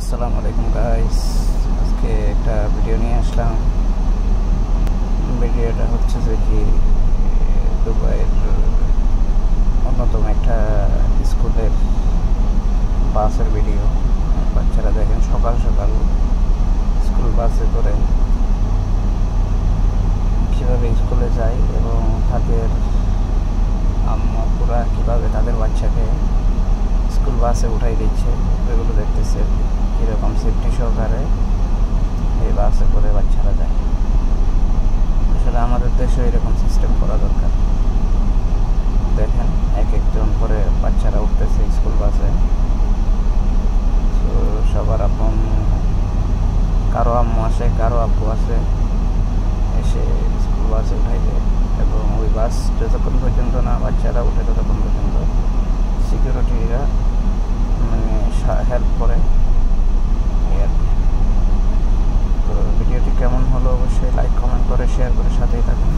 আসসালামু আলাইকুম গাইস আজকে একটা ভিডিও নিয়ে আসলাম। ভিডিওটা হচ্ছে যে কি, দুবাইয়ের অন্যতম একটা স্কুলের বাসের ভিডিও বাচ্চারা দেখেন, সকাল সকাল স্কুল বাসে করে কীভাবে স্কুলে যায় এবং তাদের আম্মাপুরা কীভাবে তাদের বাচ্চাকে স্কুল বাসে উঠাই দিচ্ছে, এগুলো দেখতেছে কীরকম সেফটি সহকারে এই বাসে করে বাচ্চারা যায়। আসলে আমাদের দেশে এরকম সিস্টেম করা দরকার। দেখেন, এক একজন করে বাচ্চারা উঠতেছে স্কুল বাসে সবার আপন, কারও আম্মু আসে, কারও আব্বু আসে, এসে স্কুল বাসে উঠাই দেয়। এখন